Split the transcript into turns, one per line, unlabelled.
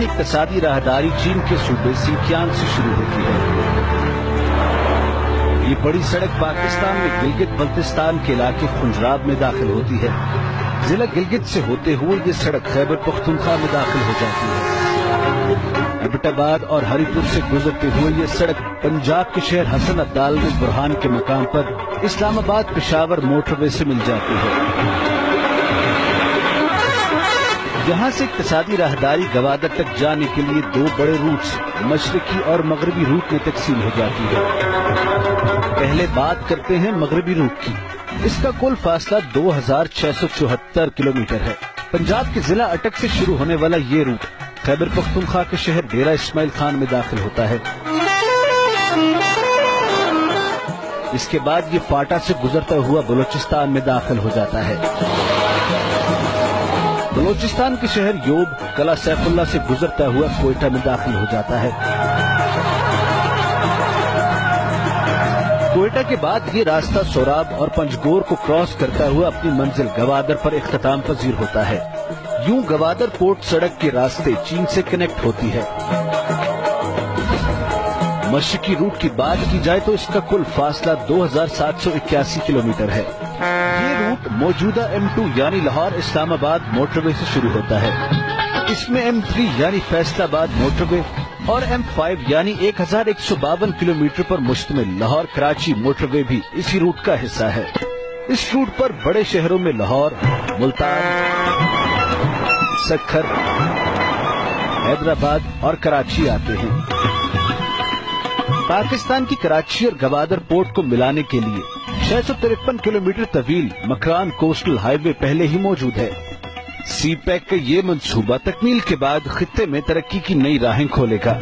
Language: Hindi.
इकतसादी राहदारी चीन के सूबे सिंकियांग से शुरू होती है। ये बड़ी सड़क पाकिस्तान में गिलगित बल्तिस्तान के इलाके खुंजराब में दाखिल होती है। जिला गिलगित से होते हुए ये सड़क खैबर पख्तूनख्वा में दाखिल हो जाती है। एबटाबाद और हरिपुर से गुजरते हुए ये सड़क पंजाब के शहर हसन अब्दाल में बुरहान के मकाम पर इस्लामाबाद पेशावर मोटरवे से मिल जाती है। यहाँ से इकतसादी राहदारी गवादर तक जाने के लिए दो बड़े रूट्स मशरकी और मगरबी रूट में तकसीम हो जाती है। पहले बात करते हैं मगरबी रूट की। इसका कुल फासला दो हज़ार छह सौ चौहत्तर किलोमीटर है। पंजाब के जिला अटक से शुरू होने वाला ये रूट खैबर पख्तूनख्वा के शहर डेरा इस्माइल खान में दाखिल होता है। इसके बाद ये फाटा से गुजरता हुआ बलूचिस्तान में दाखिल हो जाता है। बलूचिस्तान के शहर योब, कला सैफुल्ला से गुजरता हुआ कोयटा में दाखिल हो जाता है। कोयटा के बाद ये रास्ता सोराब और पंचगोर को क्रॉस करता हुआ अपनी मंजिल गवादर पर इख्ताम पजीर होता है। यूँ गवादर पोर्ट सड़क के रास्ते चीन से कनेक्ट होती है। मशरकी रूट की बात की जाए तो इसका कुल फासला 2781 किलोमीटर है। रूट मौजूदा M2 यानी लाहौर इस्लामाबाद मोटरवे से शुरू होता है। इसमें M3 यानी फैसलाबाद मोटरवे और M5 यानी एक हज़ार एक सौ बावन किलोमीटर पर मुश्तमिल लाहौर कराची मोटरवे भी इसी रूट का हिस्सा है। इस रूट पर बड़े शहरों में लाहौर, मुल्तान, सखर, हैदराबाद और कराची आते हैं। पाकिस्तान की कराची और गवादर पोर्ट को मिलाने के लिए छह सौ तिरपन किलोमीटर तवील मकरान कोस्टल हाईवे पहले ही मौजूद है। सी पैक का ये मनसूबा तकमील के बाद खत्े में तरक्की की नई राहें खोलेगा।